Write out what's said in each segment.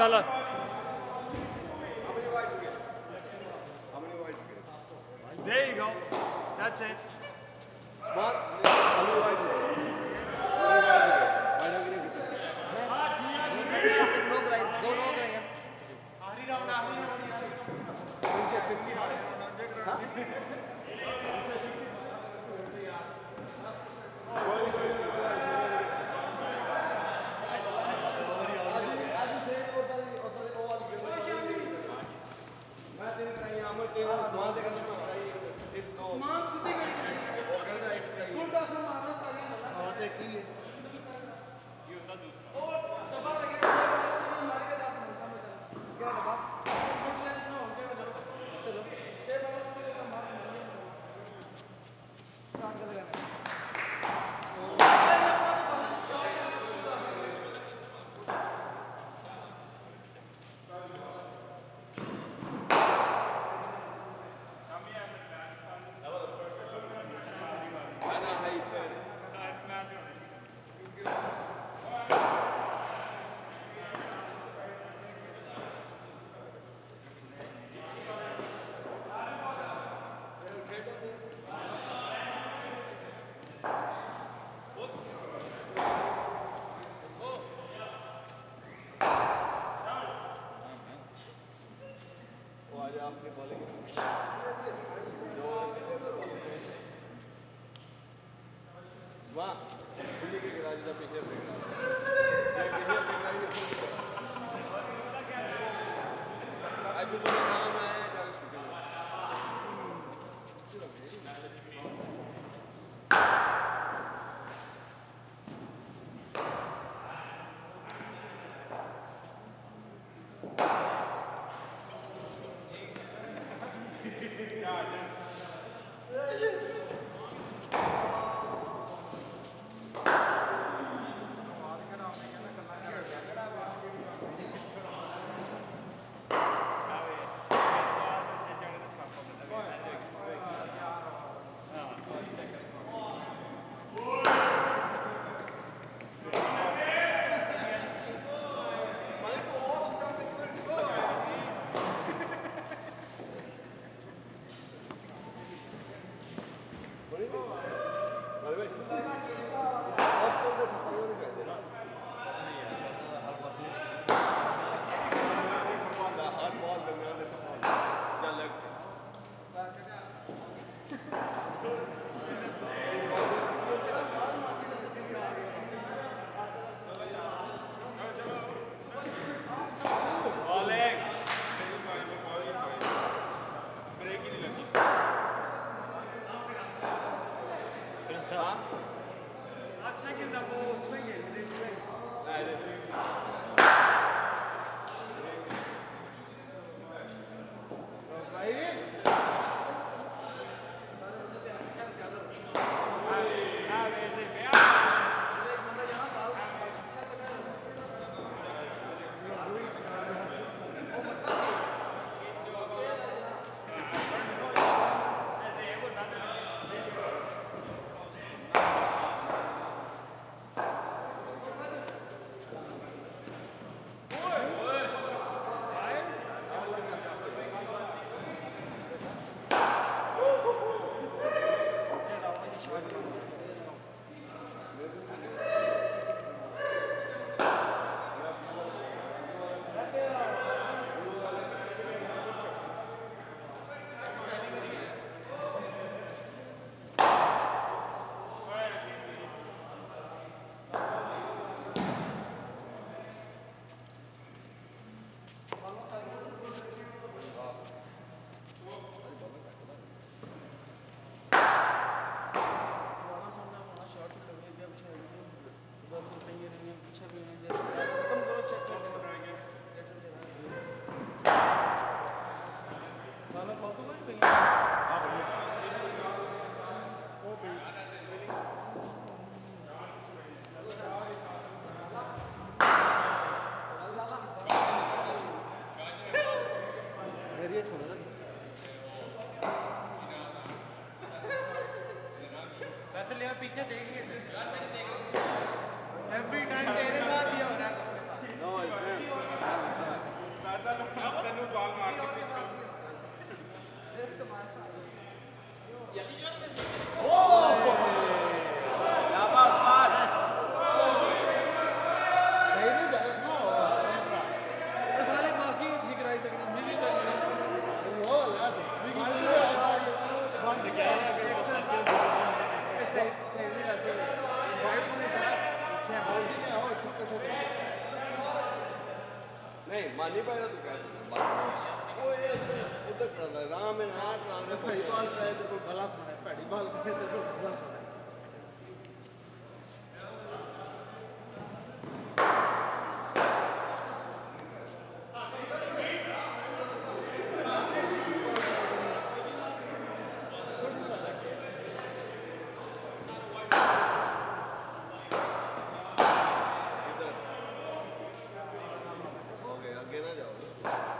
चलो There you go. That's it. Smart. How many wives you got? How many wives you got? Why don't you get this? एक लोग रहे दो लोग रहे हैं मैं तेरी कराई आमर के वो स्मार्ट देखा था मैं इस दो माँ सीधी गड़ी और कहता है कराई फुल टॉस में मारना सारी ना हाँ ते की है ओ डब्बा लगे सीधी मार के दास नहीं समझ क्या डब्बा नो के जाओ चलो छह वाला सीधी का मार स्टार्ट कर देगा ना हाई पे आपने बॉलिंग। वाह दिल्ली के गिराज का पीछे से गिरा ये पीछे से गिरा ये फुल आज भी बोला नाम Obrigado. पीछे देखिए एवरी टाइम तेरे साथ ही हो रहा है No, it's नहीं, मानी पाएगा तो क्या वो ये उधर खड़ा था, राम है नाट राम है, सही बाल रहे तेरे को गला सुना है पैड़ी बाल रहे तेरे को Yeah.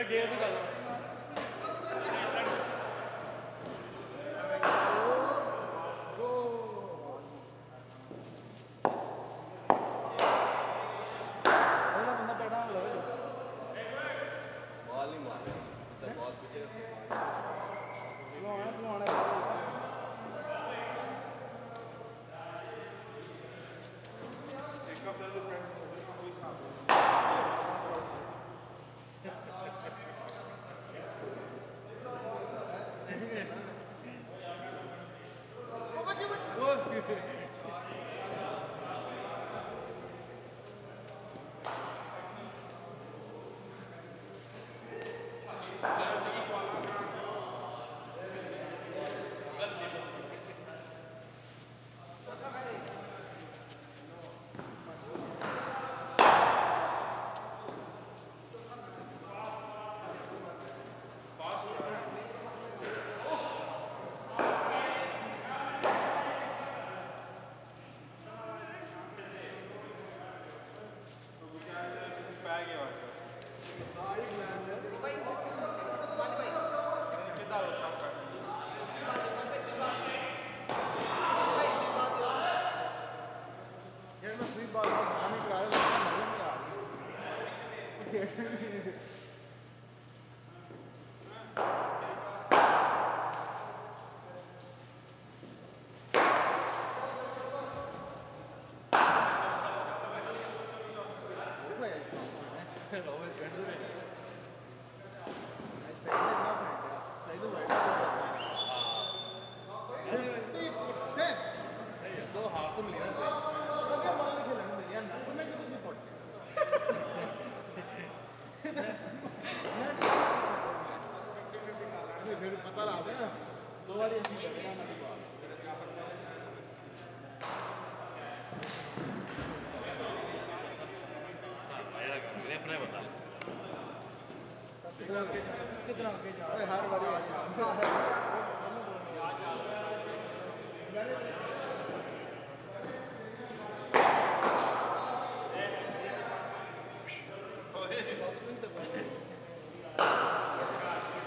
Freguês do Galão. 어,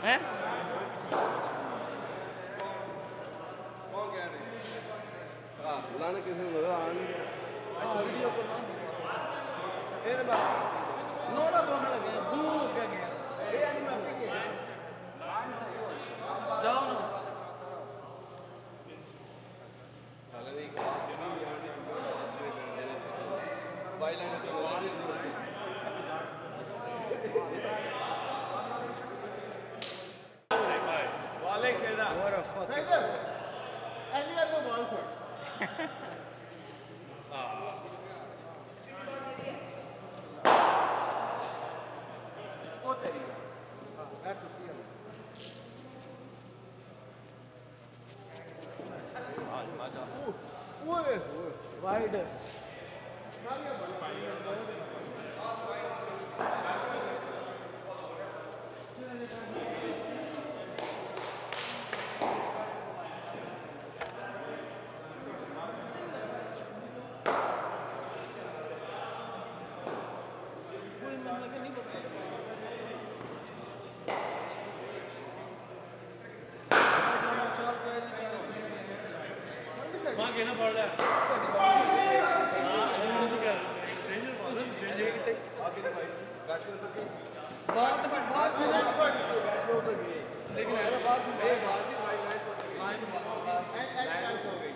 É? What a fucking. Right there. And you got no ball for it. घेणं पडलं बहुत फट बहुत फट लेकिन है बात में बात ही भाई लाइफ लाइफ बात लाइफ हो गई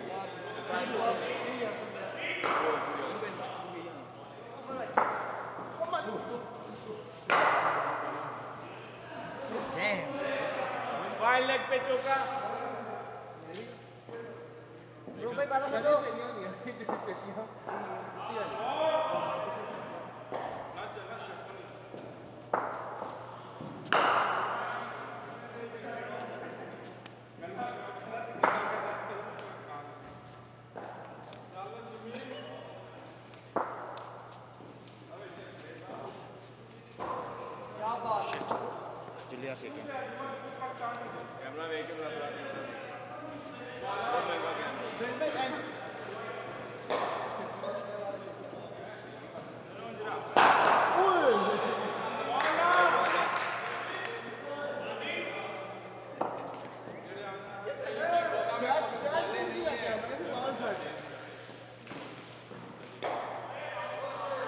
Damn. Vai leg पे चौका seconds. Camera wait till the blood. Don't make a camera.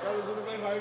That was in the way, how you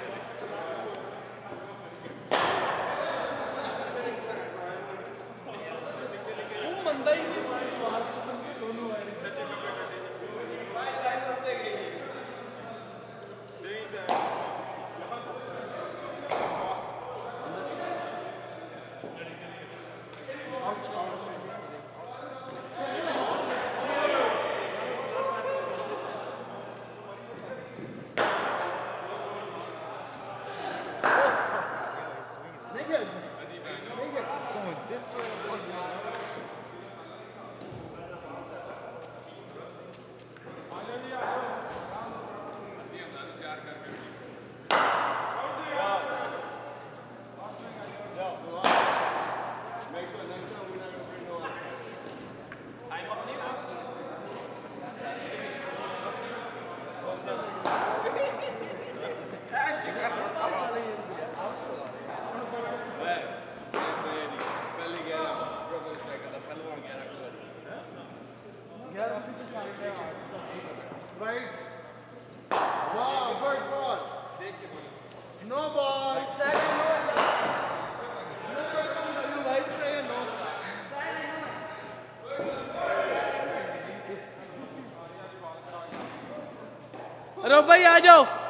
गौरव भाई आ जाओ।